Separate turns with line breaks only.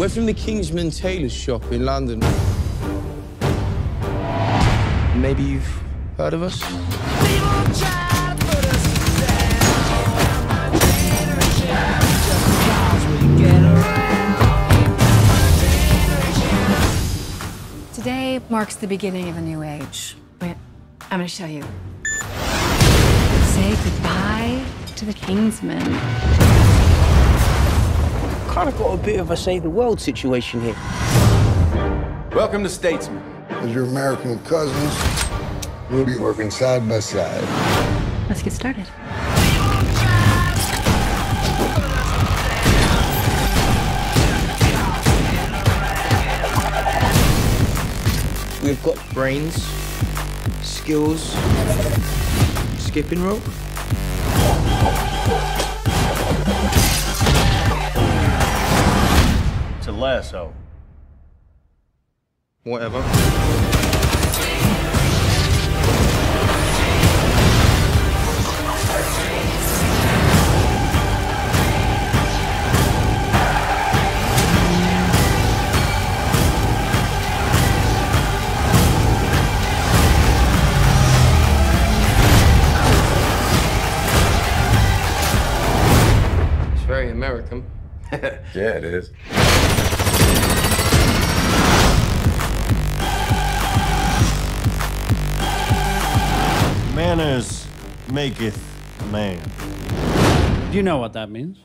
We're from the Kingsman Tailors shop in London. Maybe you've heard of us?
Today marks the beginning of a new age. I'm gonna show you. Say goodbye to the Kingsmen.
Kind of got a bit of a save the world situation here.
Welcome to Statesman.
As your American cousins, we'll be working side by side.
Let's get started.
We've got brains, skills, skipping rope.
A lasso.
Whatever. It's very American.
Yeah, it is.
Manners maketh man.
Do you know what that means?